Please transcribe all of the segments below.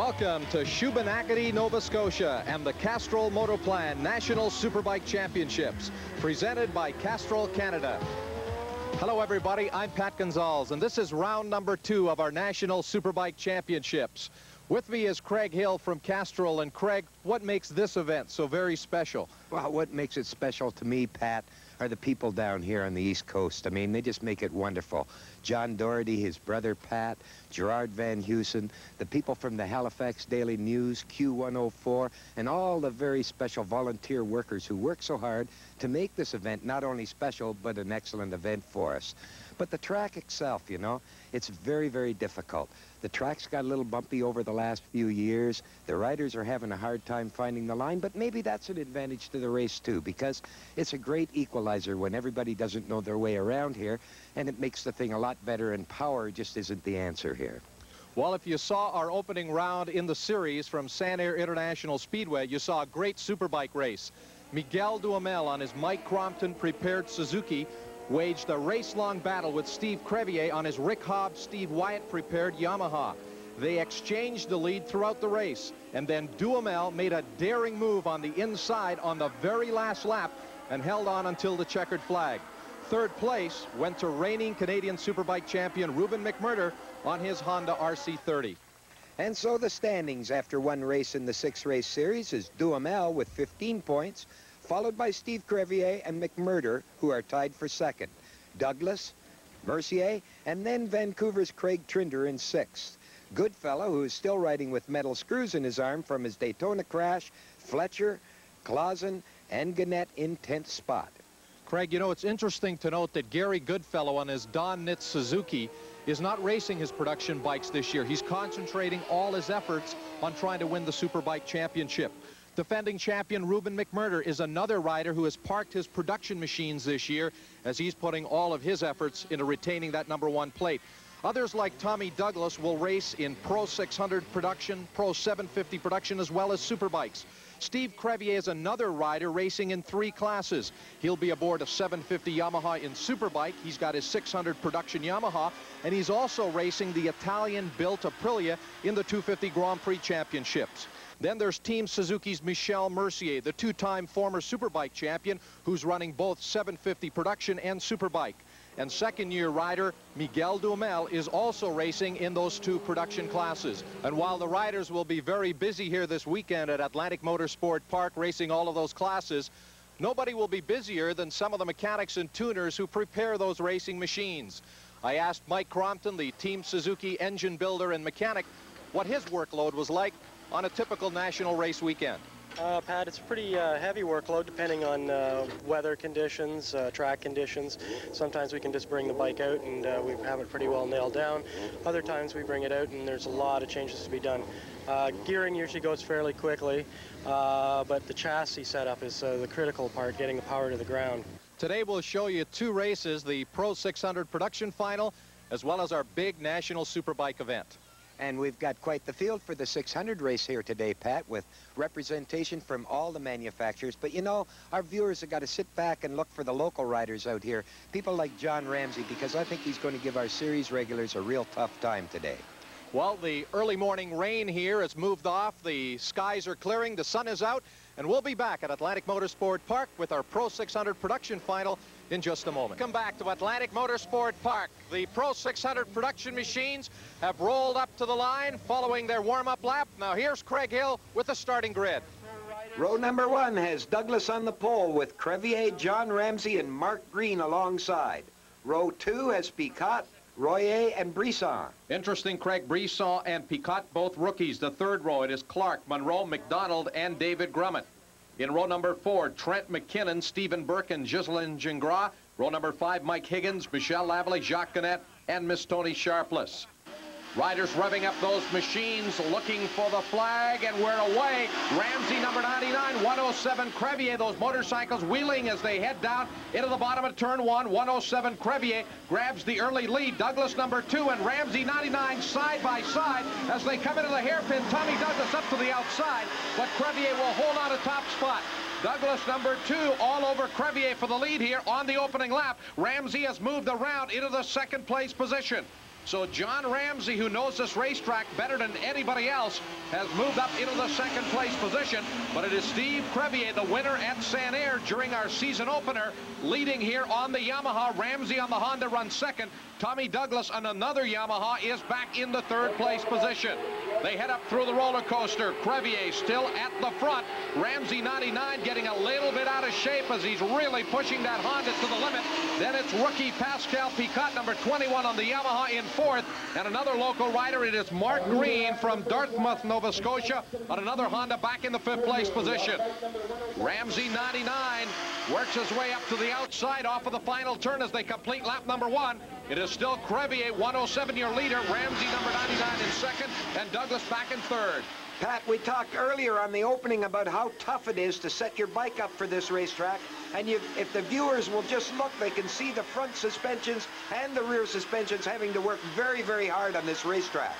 Welcome to Shubenacadie, Nova Scotia and the Castrol Motoplan National Superbike Championships presented by Castrol Canada. Hello everybody, I'm Pat Gonzalez and this is round number two of our National Superbike Championships. With me is Craig Hill from Castrol and Craig, what makes this event so very special? Well, what makes it special to me, Pat, are the people down here on the East Coast. I mean, they just make it wonderful. John Doherty, his brother Pat, Gerard Van Heusen, the people from the Halifax Daily News, Q104, and all the very special volunteer workers who work so hard to make this event not only special, but an excellent event for us. But the track itself, you know, it's very, very difficult. The track's got a little bumpy over the last few years. The riders are having a hard time finding the line, but maybe that's an advantage to the race, too, because it's a great equalizer when everybody doesn't know their way around here, and it makes the thing a lot better, and power just isn't the answer here. Well, if you saw our opening round in the series from Sanair International Speedway, you saw a great superbike race. Miguel Duhamel on his Mike Crompton prepared Suzuki waged a race-long battle with Steve Crevier on his Rick Hobbs, Steve Wyatt prepared Yamaha. They exchanged the lead throughout the race, and then Duhamel made a daring move on the inside on the very last lap and held on until the checkered flag. Third place went to reigning Canadian Superbike champion Ruben McMurter on his Honda RC30. And so the standings after one race in the six-race series is Duhamel with 15 points, followed by Steve Crevier and McMurter, who are tied for second. Douglas, Mercier, and then Vancouver's Craig Trinder in sixth. Goodfellow, who is still riding with metal screws in his arm from his Daytona crash, Fletcher, Clausen, and Gannett in 10th spot. Craig, you know, it's interesting to note that Gary Goodfellow on his Don Nitz Suzuki is not racing his production bikes this year. He's concentrating all his efforts on trying to win the Superbike Championship. Defending champion Ruben McMurter is another rider who has parked his production machines this year as he's putting all of his efforts into retaining that number one plate. Others like Tommy Douglas will race in Pro 600 production, Pro 750 production, as well as superbikes. Steve Crevier is another rider racing in three classes. He'll be aboard a 750 Yamaha in Superbike. He's got his 600 production Yamaha, and he's also racing the Italian-built Aprilia in the 250 Grand Prix Championships. Then there's Team Suzuki's Michel Mercier, the two-time former Superbike champion, who's running both 750 production and Superbike. And second-year rider Miguel Duhamel is also racing in those two production classes. And while the riders will be very busy here this weekend at Atlantic Motorsport Park racing all of those classes, nobody will be busier than some of the mechanics and tuners who prepare those racing machines. I asked Mike Crompton, the Team Suzuki engine builder and mechanic, what his workload was like on a typical national race weekend? Uh, Pat, it's a pretty uh, heavy workload depending on uh, weather conditions, uh, track conditions. Sometimes we can just bring the bike out and uh, we have it pretty well nailed down. Other times we bring it out and there's a lot of changes to be done. Uh, gearing usually goes fairly quickly, but the chassis setup is the critical part, getting the power to the ground. Today we'll show you two races, the Pro 600 production final, as well as our big national superbike event. And we've got quite the field for the 600 race here today, Pat, with representation from all the manufacturers. But, you know, our viewers have got to sit back and look for the local riders out here, people like John Ramsey, because I think he's going to give our series regulars a real tough time today. Well, the early morning rain here has moved off. The skies are clearing. The sun is out. And we'll be back at Atlantic Motorsport Park with our Pro 600 production final in just a moment. Come back to Atlantic Motorsport Park. The Pro 600 production machines have rolled up to the line following their warm-up lap. Now here's Craig Hill with the starting grid. Row number one has Douglas on the pole with Crevier, John Ramsey, and Mark Green alongside. Row two has Picotte, Royer, and Brisson. Interesting, Craig. Brisson and Picotte, both rookies. The third row, it is Clark, Monroe, McDonald, and David Grummett. In row number four, Trent McKinnon, Stephen Burke, and Ghislain Gingras. Row number five, Mike Higgins, Michelle Lavallée, Jacques Gannett, and Miss Tony Sharpless. Riders revving up those machines, looking for the flag, and we're away. Ramsey, number 99, 107 Crevier. Those motorcycles wheeling as they head down into the bottom of turn one. 107 Crevier grabs the early lead. Douglas, number two, and Ramsey, 99, side by side as they come into the hairpin. Tommy Douglas up to the outside, but Crevier will hold on a top spot. Douglas, number two, all over Crevier for the lead here on the opening lap. Ramsey has moved around into the second place position. So John Ramsey, who knows this racetrack better than anybody else, has moved up into the second place position. But it is Steve Crevier, the winner at Sanair during our season opener, leading here on the Yamaha. Ramsey on the Honda runs second. Tommy Douglas on another Yamaha is back in the third place position. They head up through the roller coaster. Crevier still at the front. Ramsey 99 getting a little bit out of shape as he's really pushing that Honda to the limit. Then it's rookie Pascal Picotte, number 21 on the Yamaha in fourth. And another local rider, it is Mark Green from Dartmouth, Nova Scotia, on another Honda back in the fifth place position. Ramsey 99 works his way up to the outside off of the final turn as they complete lap number one. It is still Crevier, 107-year leader, Ramsey number 99 in second, and Douglas back in third. Pat, we talked earlier on the opening about how tough it is to set your bike up for this racetrack. And you, if the viewers will just look, they can see the front suspensions and the rear suspensions having to work very, very hard on this racetrack.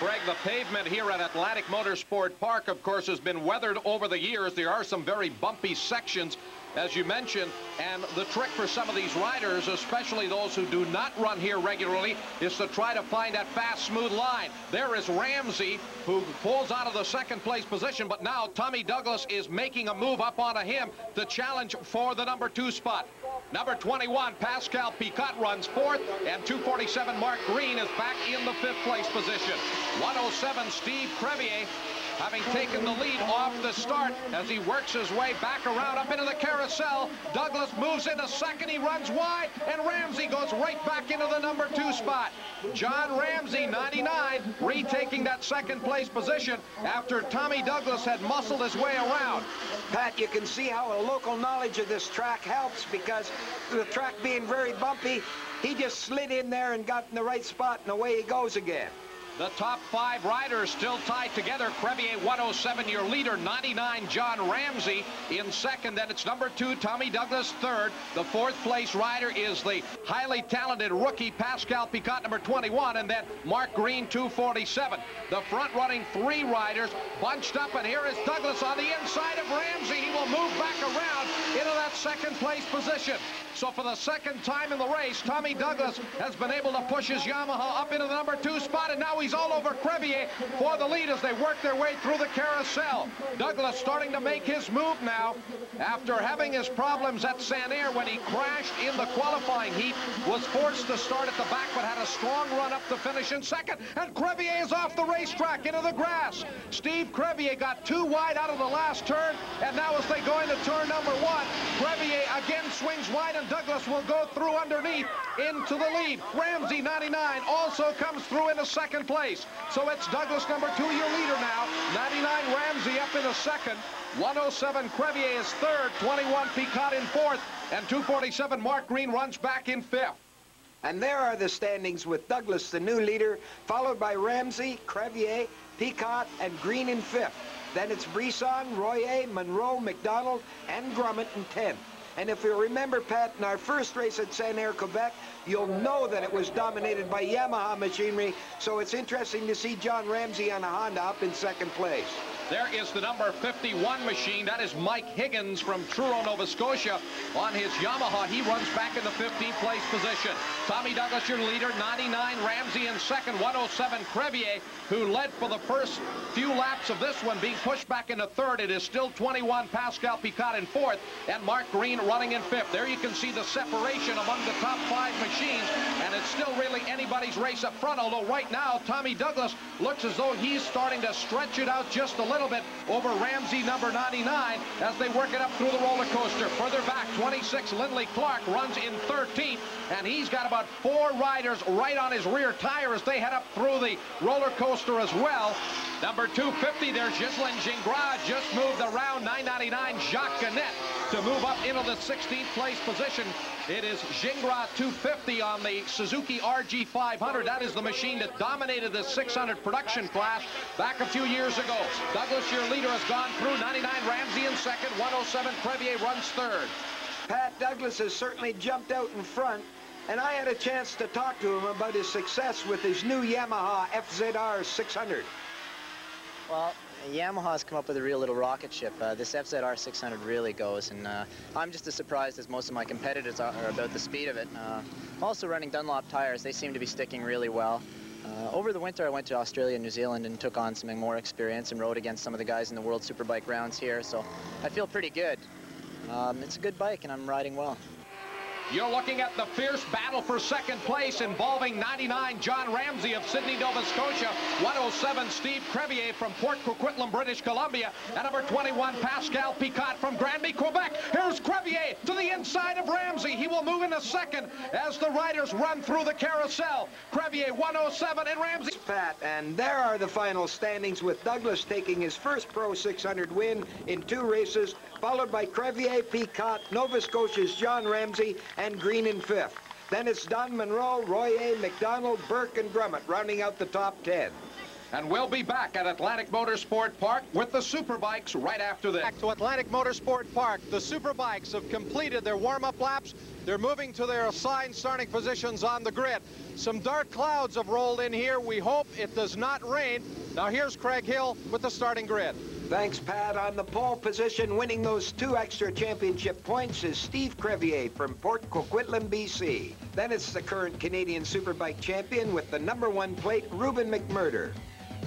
Greg, the pavement here at Atlantic Motorsport Park, of course, has been weathered over the years. There are some very bumpy sections as you mentioned. And the trick for some of these riders, especially those who do not run here regularly, is to try to find that fast, smooth line. There is Ramsey, who pulls out of the second place position, but now Tommy Douglas is making a move up onto him to challenge for the number two spot. Number 21, Pascal Picotte runs fourth, and 247 Mark Green is back in the fifth place position. 107 Steve Crevier having taken the lead off the start as he works his way back around up into the carousel. Douglas moves into second. He runs wide, and Ramsey goes right back into the number two spot. John Ramsey, 99, retaking that second place position after Tommy Douglas had muscled his way around. Pat, you can see how a local knowledge of this track helps because the track being very bumpy, he just slid in there and got in the right spot, and away he goes again. The top five riders still tied together. Crevier 107, your leader, 99, John Ramsey in second. Then it's number two, Tommy Douglas third. The fourth place rider is the highly talented rookie Pascal Picot, number 21, and then Mark Green, 247. The front running three riders bunched up, and here is Douglas on the inside of Ramsey. He will move back around into that second place position. So for the second time in the race, Tommy Douglas has been able to push his Yamaha up into the number two spot, and now he's all over Crevier for the lead as they work their way through the carousel. Douglas starting to make his move now after having his problems at Sanair when he crashed in the qualifying heat, was forced to start at the back, but had a strong run up to finish in second, and Crevier is off the racetrack into the grass. Steve Crevier got too wide out of the last turn, and now as they go into turn number one, Crevier again swings wide and Douglas will go through underneath into the lead. Ramsey, 99, also comes through into second place. So it's Douglas, number two, your leader now. 99, Ramsey up in the second. 107, Crevier is third. 21, Picotte in fourth. And 247, Mark Green runs back in fifth. And there are the standings with Douglas, the new leader, followed by Ramsey, Crevier, Picotte, and Green in fifth. Then it's Brisson, Royer, Monroe, McDonald, and Grummett in 10th. And if you remember, Pat, in our first race at Sanair, Quebec, you'll know that it was dominated by Yamaha machinery. So it's interesting to see John Ramsey on a Honda up in second place. There is the number 51 machine. That is Mike Higgins from Truro, Nova Scotia. On his Yamaha, he runs back in the 15th place position. Tommy Douglas, your leader, 99. Ramsey in second, 107. Crevier, who led for the first few laps of this one, being pushed back into third. It is still 21. Pascal Picotte in fourth, and Mark Green running in fifth. There you can see the separation among the top five machines, and it's still really anybody's race up front, although right now, Tommy Douglas looks as though he's starting to stretch it out just a little little bit over Ramsey number 99 as they work it up through the roller coaster. Further back, 26, Lindley Clark runs in 13th, and he's got about four riders right on his rear tire as they head up through the roller coaster as well. Number 250, there's Ghislain Gingras, just moved around 999, Jacques Gannett to move up into the 16th place position. It is Gingras 250 on the Suzuki RG500. That is the machine that dominated the 600 production class back a few years ago. Douglas, your leader, has gone through 99, Ramsey in second, 107, Crevier runs third. Pat Douglas has certainly jumped out in front, and I had a chance to talk to him about his success with his new Yamaha FZR 600. Well, Yamaha's come up with a real little rocket ship. Uh, this FZR 600 really goes, and uh, I'm just as surprised as most of my competitors are, about the speed of it. Uh, also running Dunlop tires, they seem to be sticking really well. Uh, over the winter, I went to Australia and New Zealand and took on some more experience and rode against some of the guys in the World Superbike rounds here, so I feel pretty good. Um, it's a good bike, and I'm riding well. You're looking at the fierce battle for second place involving 99 John Ramsey of Sydney, Nova Scotia, 107 Steve Crevier from Port Coquitlam, British Columbia, and number 21 Pascal Picotte from Granby, Quebec. Here's Crevier to the inside of Ramsey. He will move in a second as the riders run through the carousel. Crevier 107 and Ramsey. Pat, and there are the final standings with Douglas taking his first Pro 600 win in two races, followed by Crevier, Picotte, Nova Scotia's John Ramsey, and Green in fifth. Then it's Don Munro, Royer, McDonald, Burke, and Grummett rounding out the top 10. And we'll be back at Atlantic Motorsport Park with the Superbikes right after this. Back to Atlantic Motorsport Park. The Superbikes have completed their warm-up laps. They're moving to their assigned starting positions on the grid. Some dark clouds have rolled in here. We hope it does not rain. Now here's Craig Hill with the starting grid. Thanks, Pat. On the pole position, winning those two extra championship points is Steve Crevier from Port Coquitlam, BC. Then it's the current Canadian Superbike champion with the number one plate, Ruben McMurter.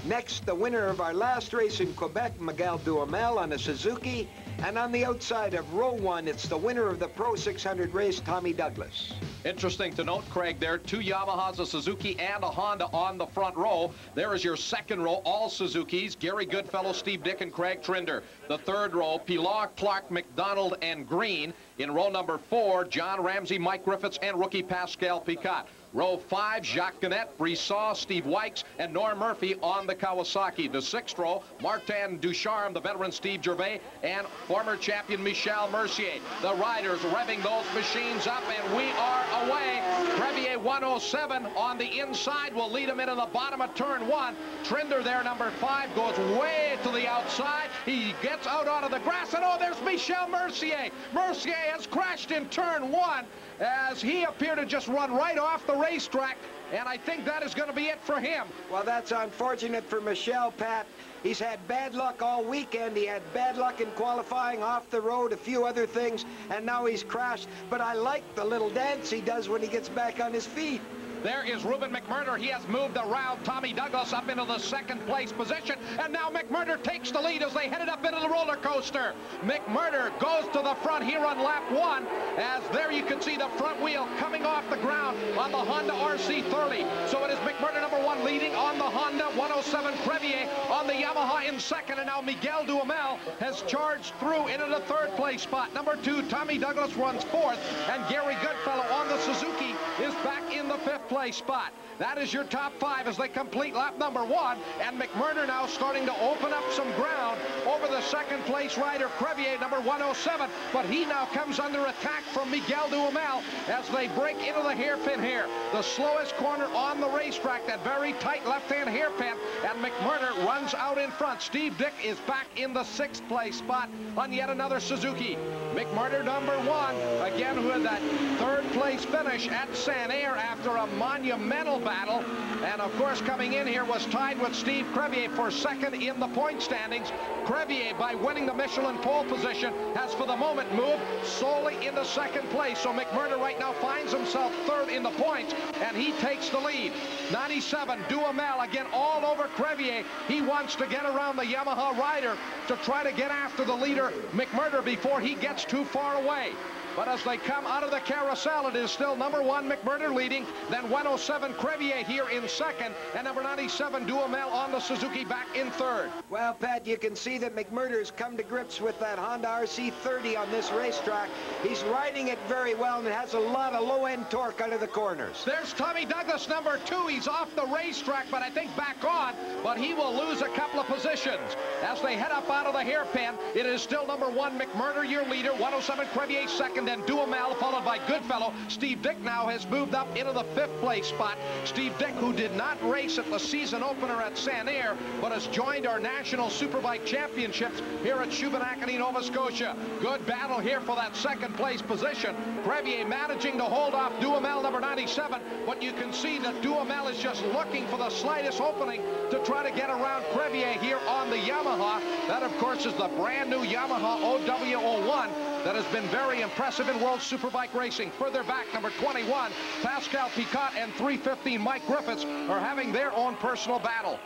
Next, the winner of our last race in Quebec, Miguel Duhamel on a Suzuki. And on the outside of row one, it's the winner of the Pro 600 race, Tommy Douglas. Interesting to note, Craig, there are two Yamahas, a Suzuki and a Honda on the front row. There is your second row, all Suzukis, Gary Goodfellow, Steve Dick, and Craig Trinder. The third row, Pilon, Clark, McDonald, and Green. In row number four, John Ramsey, Mike Griffiths, and rookie Pascal Picotte. Row five, Jacques Gannett, Brisson, Steve Wykes, and Norm Murphy on the Kawasaki. The sixth row, Martin Ducharme, the veteran Steve Gervais, and former champion Michel Mercier. The riders revving those machines up, and we are away. Crevier 107 on the inside will lead him into the bottom of turn one. Trinder there, number five, goes way to the outside. He gets out onto the grass, and oh, there's Michel Mercier. Mercier has crashed in turn one as he appeared to just run right off the racetrack, and I think that is going to be it for him. Well, that's unfortunate for Michel, Pat. He's had bad luck all weekend. He had bad luck in qualifying off the road, a few other things, and now he's crashed. But I like the little dance he does when he gets back on his feet. There is Ruben McMurter. He has moved around Tommy Douglas up into the second place position. And now McMurter takes the lead as they headed up into the roller coaster. McMurter goes to the front here on lap one. As there you can see the front wheel coming off the ground on the Honda RC30. So it is McMurter number one leading on the Honda 107 Crevier on the Yamaha in second. And now Miguel Duhamel has charged through into the third place spot. Number two, Tommy Douglas runs fourth. And Gary Goodfellow on the Suzuki is back in the fifth place spot. That is your top five as they complete lap number one. And McMurter now starting to open up some ground over the second place rider, Crevier, number 107. But he now comes under attack from Miguel Duhamel as they break into the hairpin here. The slowest corner on the racetrack, that very tight left-hand hairpin. And McMurter runs out in front. Steve Dick is back in the sixth place spot on yet another Suzuki. McMurter number one, again with that third place finish at Sanair after a monumental battle. And of course, coming in here was tied with Steve Crevier for second in the point standings. Crevier, by winning the Michelin pole position, has for the moment moved solely into second place. So McMurter right now finds himself third in the points, and he takes the lead. 97, Duhamel again all over Crevier. He wants to get around the Yamaha rider to try to get after the leader, McMurter, before he gets too far away. But as they come out of the carousel, it is still number one, McMurter leading, then 107 Crevier here in second, and number 97 Duhamel on the Suzuki back in third. Well, Pat, you can see that McMurter's come to grips with that Honda RC30 on this racetrack. He's riding it very well and it has a lot of low-end torque under the corners. There's Tommy Douglas, number two. He's off the racetrack, but I think back on, but he will lose a couple of positions. As they head up out of the hairpin, it is still number one, McMurter, your leader, 107 Crevier second, then Duhamel, followed by Goodfellow. Steve Dick now has moved up into the fifth place spot. Steve Dick, who did not race at the season opener at Sanair, but has joined our National Superbike Championships here at Shubenacadie, Nova Scotia. Good battle here for that second place position. Crevier managing to hold off Duhamel number 97, but you can see that Duhamel is just looking for the slightest opening to try to get around Crevier here on the Yamaha. That, of course, is the brand new Yamaha OW01 that has been very impressive in World Superbike racing. Further back, number 21, Pascal Picotte and 315 Mike Griffiths are having their own personal battle.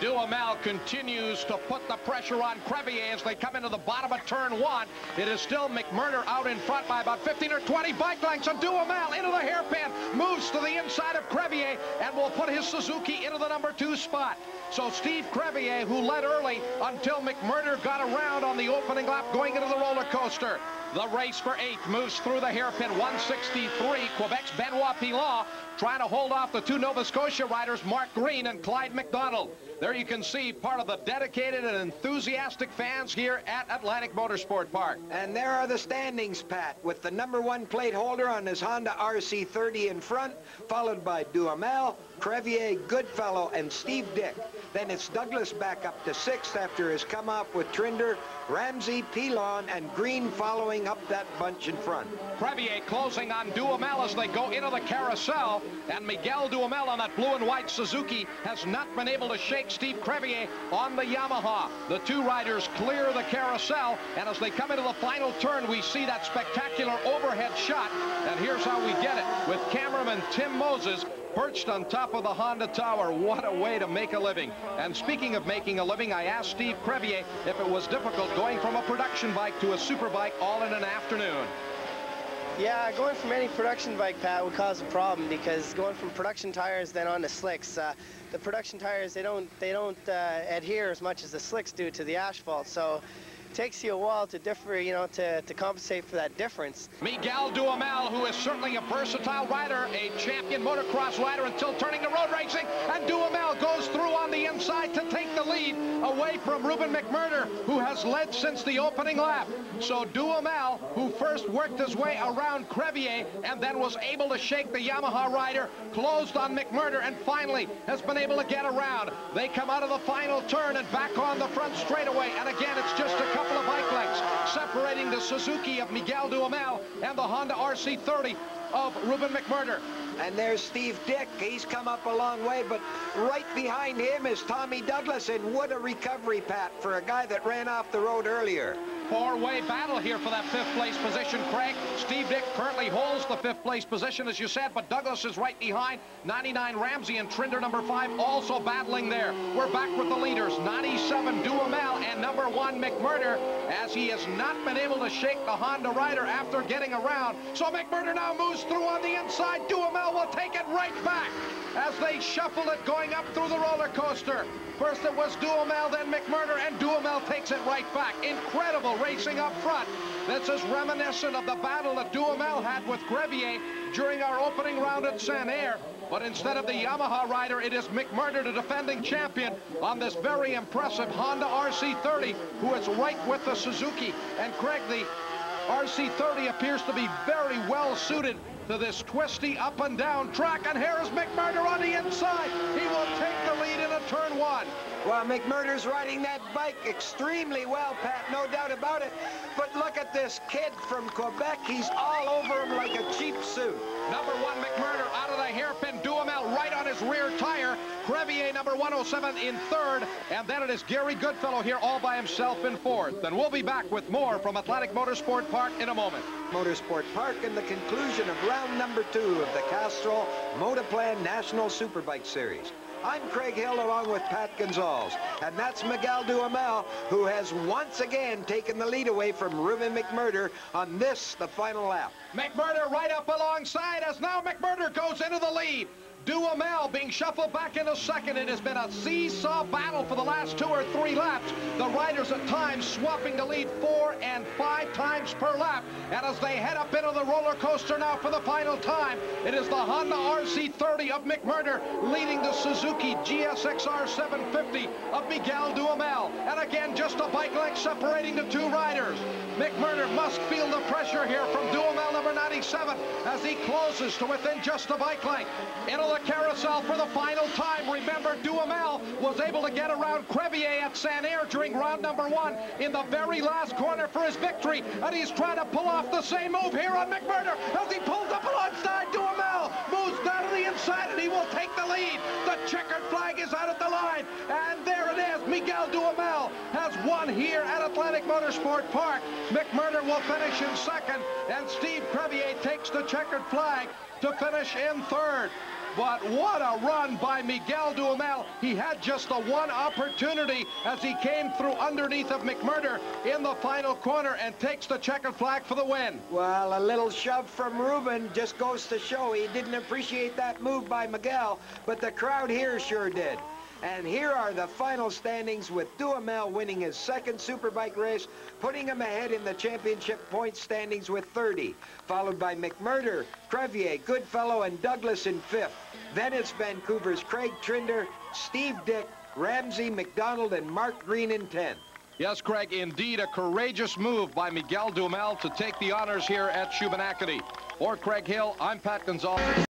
Duhamel continues to put the pressure on Crevier as they come into the bottom of turn one. It is still McMurder out in front by about 15 or 20 bike lengths. And Duhamel into the hairpin, moves to the inside of Crevier and will put his Suzuki into the number two spot. So Steve Crevier, who led early until McMurder got around on the opening lap going into the roller coaster. The race for eighth moves through the hairpin, 163. Quebec's Benoit Pilon trying to hold off the two Nova Scotia riders, Mark Green and Clyde McDonald. There you can see part of the dedicated and enthusiastic fans here at Atlantic Motorsport Park. And there are the standings, Pat, with the number one plate holder on his Honda RC30 in front, followed by Duhamel, Crevier, Goodfellow, and Steve Dick. Then it's Douglas back up to sixth after his come up with Trinder, Ramsey, Pilon, and Green following up that bunch in front. Crevier closing on Duhamel as they go into the carousel, and Miguel Duhamel on that blue and white Suzuki has not been able to shake Steve Crevier on the Yamaha. The two riders clear the carousel, and as they come into the final turn, we see that spectacular overhead shot, and here's how we get it, with cameraman Tim Moses perched on top of the Honda Tower. What a way to make a living. And speaking of making a living, I asked Steve Crevier if it was difficult going from a production bike to a superbike all in an afternoon. Yeah, going from any production bike, Pat, would cause a problem because going from production tires then on to slicks, uh, the production tires they don't they don't uh, adhere as much as the slicks do to the asphalt. So takes you a while to differ, you know, to, to compensate for that difference. Miguel Duhamel, who is certainly a versatile rider, a champion motocross rider until turning to road racing, and Duhamel goes through on the inside to take the lead away from Ruben McMurter, who has led since the opening lap. So Duhamel, who first worked his way around Crevier and then was able to shake the Yamaha rider, closed on McMurter and finally has been able to get around. They come out of the final turn and back on the front straightaway, and again, it's just a couple of bike lengths separating the Suzuki of Miguel Duhamel and the Honda RC30 of Ruben McMurter. And there's Steve Dick. He's come up a long way, but right behind him is Tommy Douglas. And what a recovery, Pat, for a guy that ran off the road earlier. Four-way battle here for that fifth place position, Craig. Steve Dick currently holds the fifth place position, as you said, but Douglas is right behind. 99 Ramsey and Trinder number five also battling there. We're back with the leaders. 97 Duhamel and number one McMurter, as he has not been able to shake the Honda rider after getting around. So McMurter now moves through on the inside. Duhamel will take it right back as they shuffle it going up through the roller coaster. First it was Duhamel, then McMurter, and Duhamel takes it right back. Incredible racing up front. This is reminiscent of the battle that Duhamel had with Crevier during our opening round at Sanair. But instead of the Yamaha rider, it is McMurter, the defending champion, on this very impressive Honda RC30, who is right with the Suzuki. And Craig, the RC30 appears to be very well suited to this twisty up and down track. And here is McMurter on the inside. He will take the turn one. Well, McMurter's riding that bike extremely well, Pat, no doubt about it. But look at this kid from Quebec. He's all over him like a cheap suit. Number one, McMurter out of the hairpin. Duhamel right on his rear tire. Crevier, number 107, in third. And then it is Gary Goodfellow here all by himself in fourth. And we'll be back with more from Atlantic Motorsport Park in a moment. Motorsport Park and the conclusion of round number two of the Castrol Motoplan National Superbike Series. I'm Craig Hill along with Pat Gonzalez. And that's Miguel Duhamel, who has once again taken the lead away from Ruben McMurter on this, the final lap. McMurter right up alongside as now McMurter goes into the lead. Duhamel being shuffled back into second. It has been a seesaw battle for the last two or three laps. The riders at times swapping the lead four and five times per lap. And as they head up into the roller coaster now for the final time, it is the Honda RC30 of McMurter leading the Suzuki GSXR 750 of Miguel Duhamel. And again, just a bike length separating the two riders. McMurter must feel the pressure here from Duhamel number 97 as he closes to within just a bike length. Into the carousel for the final time. Remember, Duhamel was able to get around Crevier at Sanair during round number one in the very last corner for his victory. And he's trying to pull off the same move here on McMurter as he pulls up alongside Duhamel. Moves down to the inside and he will take the lead. The checkered flag is out at the line. And there it is. Miguel Duhamel has won here at Atlantic Motorsport Park. McMurter will finish in second, and Steve Crevier takes the checkered flag to finish in third. But what a run by Miguel Duhamel. He had just the one opportunity as he came through underneath of McMurter in the final corner and takes the checkered flag for the win. Well, a little shove from Ruben just goes to show he didn't appreciate that move by Miguel, but the crowd here sure did. And here are the final standings with Duhamel winning his second Superbike race, putting him ahead in the championship point standings with 30, followed by McMurter, Crevier, Goodfellow, and Douglas in fifth. Then it's Vancouver's Craig Trinder, Steve Dick, Ramsey, McDonald, and Mark Green in 10th. Yes, Craig, indeed a courageous move by Miguel Duhamel to take the honors here at Shubenacadie. For Craig Hill, I'm Pat Gonzalez.